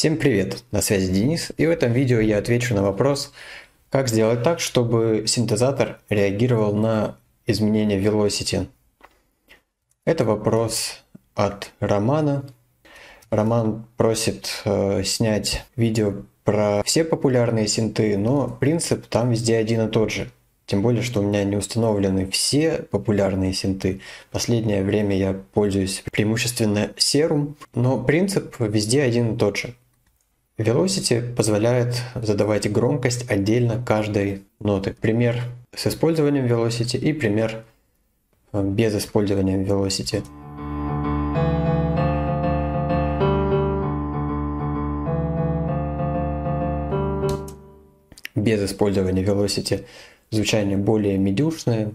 Всем привет, на связи Денис, и в этом видео я отвечу на вопрос, как сделать так, чтобы синтезатор реагировал на изменения velocity. Это вопрос от Романа. Роман просит э, снять видео про все популярные синты, но принцип там везде один и тот же – тем более, что у меня не установлены все популярные синты. Последнее время я пользуюсь преимущественно серум, но принцип везде один и тот же. Velocity позволяет задавать громкость отдельно каждой ноты. Пример с использованием Velocity и пример э, без использования Velocity. Без использования Velocity звучание более медюшное,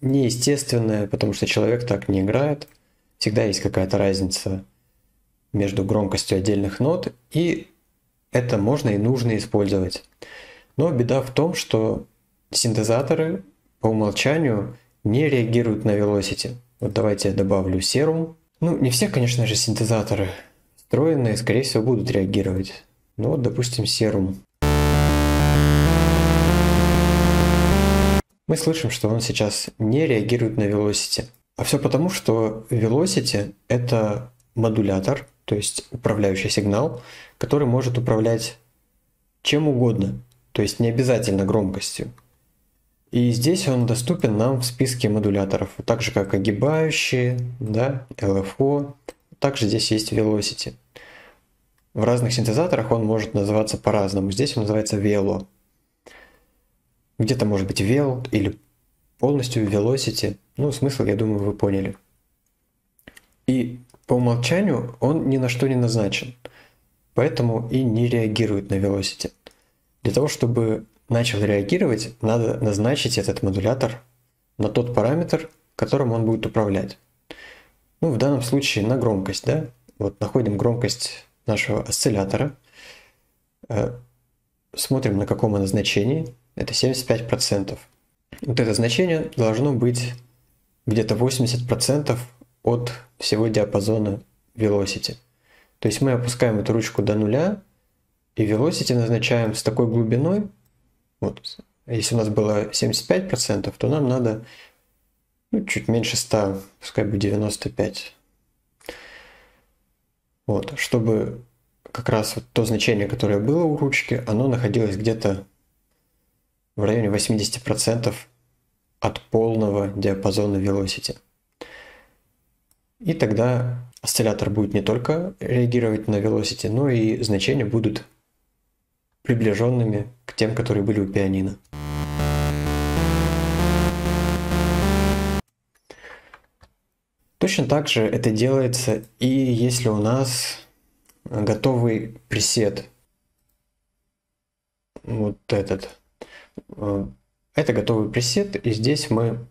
неестественное, потому что человек так не играет. Всегда есть какая-то разница между громкостью отдельных нот, и это можно и нужно использовать. Но беда в том, что синтезаторы по умолчанию не реагируют на velocity. Вот давайте я добавлю серум. Ну, не все, конечно же, синтезаторы встроенные, скорее всего, будут реагировать. Ну вот, допустим, серум. мы слышим, что он сейчас не реагирует на velocity. А все потому, что velocity – это модулятор, то есть управляющий сигнал, который может управлять чем угодно, то есть не обязательно громкостью. И здесь он доступен нам в списке модуляторов, так же как огибающие, да, LFO, также здесь есть velocity. В разных синтезаторах он может называться по-разному. Здесь он называется velo где-то может быть vel или полностью velocity. Ну, смысл, я думаю, вы поняли. И по умолчанию он ни на что не назначен, поэтому и не реагирует на velocity. Для того, чтобы начал реагировать, надо назначить этот модулятор на тот параметр, которым он будет управлять. Ну, в данном случае на громкость, да? Вот находим громкость нашего осциллятора, э, смотрим на каком она значении, это 75%. Вот это значение должно быть где-то 80% от всего диапазона velocity. То есть мы опускаем эту ручку до нуля, и velocity назначаем с такой глубиной, вот, если у нас было 75%, то нам надо ну, чуть меньше 100, пускай бы 95. Вот, чтобы как раз вот то значение, которое было у ручки, оно находилось где-то в районе 80% от полного диапазона velocity. И тогда осциллятор будет не только реагировать на velocity, но и значения будут приближенными к тем, которые были у пианино. Точно так же это делается и если у нас готовый пресет. Вот этот. Это готовый пресет, и здесь мы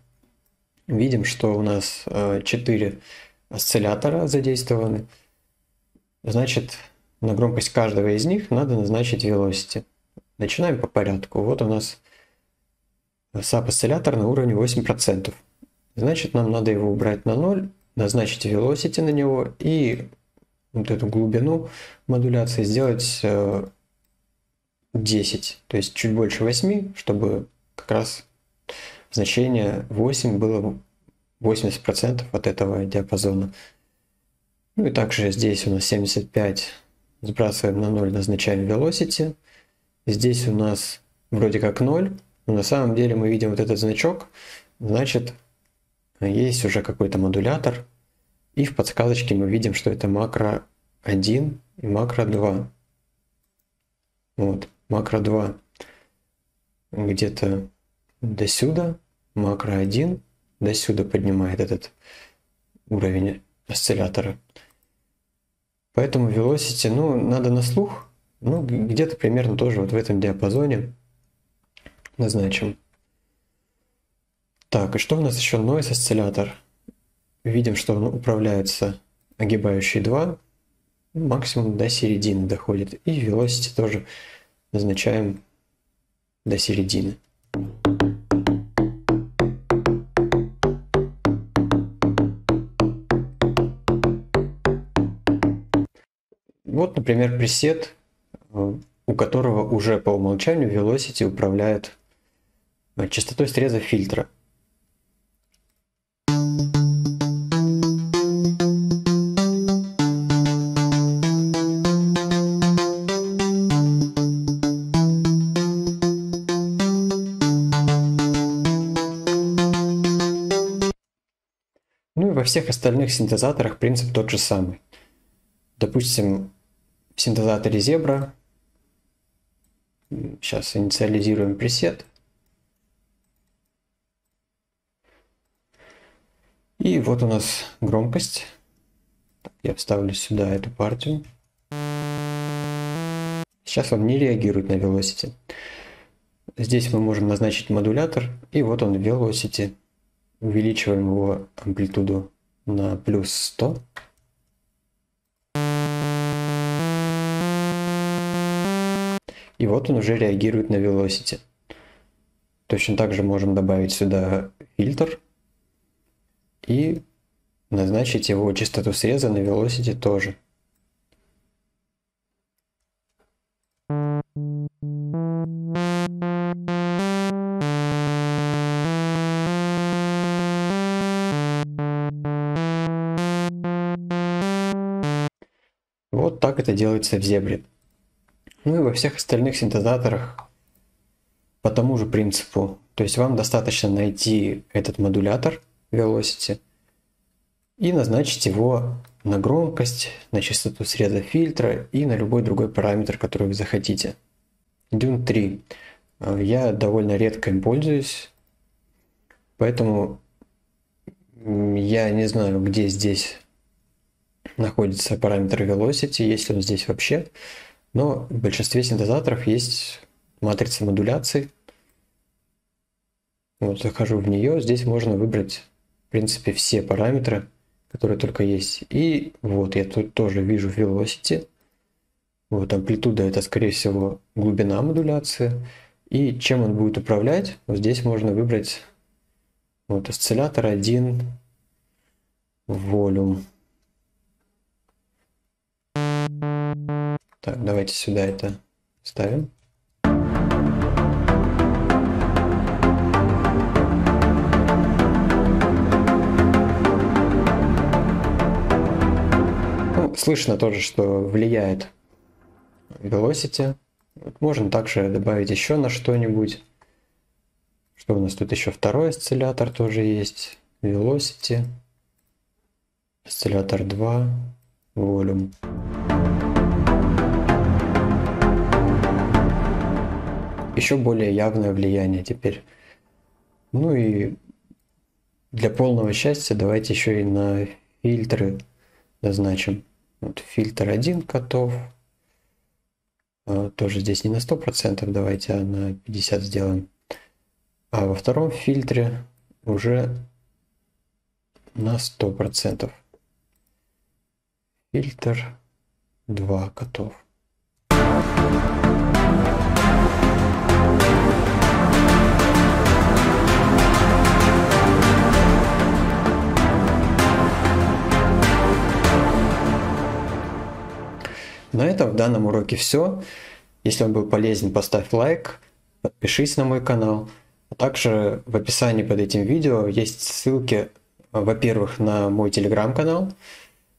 видим, что у нас 4 э, осциллятора задействованы. Значит, на громкость каждого из них надо назначить velocity. Начинаем по порядку. Вот у нас SAP-осциллятор на уровне 8%. Значит, нам надо его убрать на 0, назначить velocity на него и вот эту глубину модуляции сделать э, 10, то есть чуть больше 8, чтобы как раз значение 8 было 80% от этого диапазона. Ну и также здесь у нас 75, сбрасываем на 0, назначаем velocity. Здесь у нас вроде как 0, но на самом деле мы видим вот этот значок, значит есть уже какой-то модулятор. И в подсказочке мы видим, что это макро 1 и макро 2. Вот макро 2 где-то до сюда, макро 1 до сюда поднимает этот уровень осциллятора. Поэтому velocity, ну, надо на слух, ну, где-то примерно тоже вот в этом диапазоне назначим. Так, и что у нас еще? Noise осциллятор. Видим, что он управляется огибающей 2, максимум до середины доходит. И velocity тоже назначаем до середины. Вот, например, пресет, э, у которого уже по умолчанию Velocity управляет э, частотой среза фильтра. Ну и во всех остальных синтезаторах принцип тот же самый. Допустим, в синтезаторе Zebra Сейчас инициализируем пресет. И вот у нас громкость. Я вставлю сюда эту партию. Сейчас он не реагирует на velocity. Здесь мы можем назначить модулятор, и вот он velocity. Увеличиваем его амплитуду на плюс 100. И вот он уже реагирует на velocity. Точно так же можем добавить сюда фильтр и назначить его частоту среза на velocity тоже. Вот так это делается в зебре. Ну и во всех остальных синтезаторах по тому же принципу. То есть вам достаточно найти этот модулятор Velocity и назначить его на громкость, на частоту среза фильтра и на любой другой параметр, который вы захотите. Dune 3. Я довольно редко им пользуюсь, поэтому я не знаю, где здесь находится параметр velocity, есть ли он здесь вообще. Но в большинстве синтезаторов есть матрица модуляции. Вот захожу в нее, здесь можно выбрать, в принципе, все параметры, которые только есть. И вот я тут тоже вижу velocity. Вот амплитуда это, скорее всего, глубина модуляции. И чем он будет управлять, вот здесь можно выбрать вот осциллятор 1 волюм. Так, давайте сюда это ставим. Ну, слышно тоже, что влияет velocity. Вот можно также добавить еще на что-нибудь. Что у нас тут еще второй осциллятор тоже есть. Velocity. Осциллятор 2. Volume. Еще более явное влияние теперь. Ну и для полного счастья давайте еще и на фильтры назначим. Вот фильтр 1 котов. А, тоже здесь не на 100%, давайте а на 50 сделаем. А во втором фильтре уже на 100%. Фильтр 2 котов. На этом в данном уроке все. Если он был полезен, поставь лайк, подпишись на мой канал. А также в описании под этим видео есть ссылки, во-первых, на мой телеграм-канал,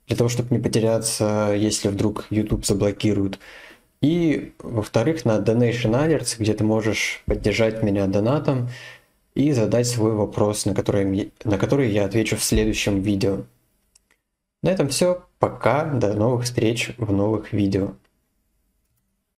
для того, чтобы не потеряться, если вдруг YouTube заблокируют. И, во-вторых, на Donation Alerts, где ты можешь поддержать меня донатом и задать свой вопрос, на который, на который я отвечу в следующем видео. На этом все. Пока. До новых встреч в новых видео.